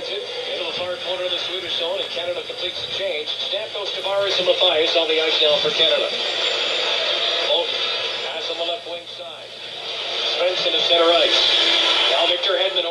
the far corner of the Swedish zone, and Canada completes the change. Stamkos, Tavares, and Mathias on the ice now for Canada. Bolton, pass on the left wing side. Svensson to center ice. Now Victor Hedman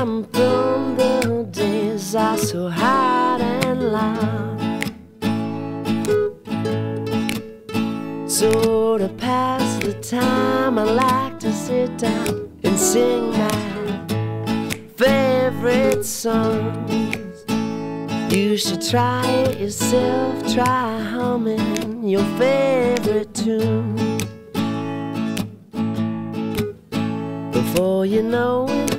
I'm from, the days are so hot and loud. So to pass the time, I like to sit down and sing my favorite songs. You should try it yourself, try humming your favorite tune. Before you know it,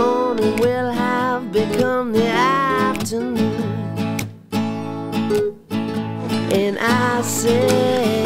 morning will have become the afternoon. And I say,